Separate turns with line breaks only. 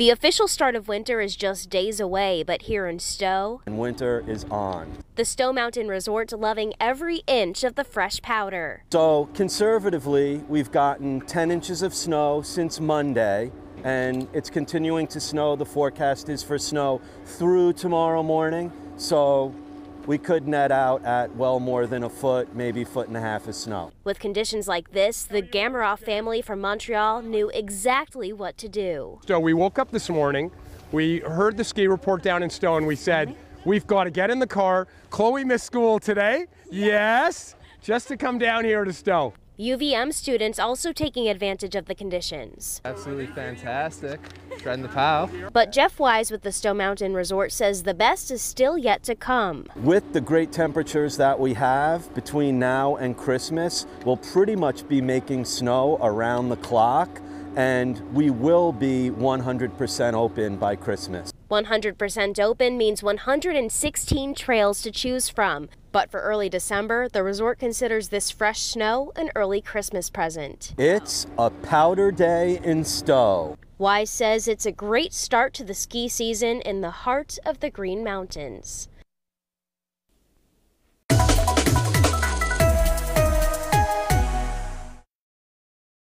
The official start of winter is just days away, but here in Stowe,
and winter is on.
The Stowe Mountain Resort loving every inch of the fresh powder.
So conservatively, we've gotten 10 inches of snow since Monday and it's continuing to snow. The forecast is for snow through tomorrow morning. So we could net out at well more than a foot, maybe foot and a half of snow.
With conditions like this, the Gamaroff family from Montreal knew exactly what to do.
So we woke up this morning, we heard the ski report down in Stowe, we said, we've got to get in the car. Chloe missed school today, yes, just to come down here to Stowe.
UVM students also taking advantage of the conditions.
Absolutely fantastic. Treading the POW.
But Jeff Wise with the Stowe Mountain Resort says the best is still yet to come.
With the great temperatures that we have between now and Christmas, we'll pretty much be making snow around the clock and we will be 100% open by Christmas.
100% open means 116 trails to choose from. But for early December, the resort considers this fresh snow an early Christmas present.
It's a powder day in Stowe.
Wise says it's a great start to the ski season in the heart of the Green Mountains.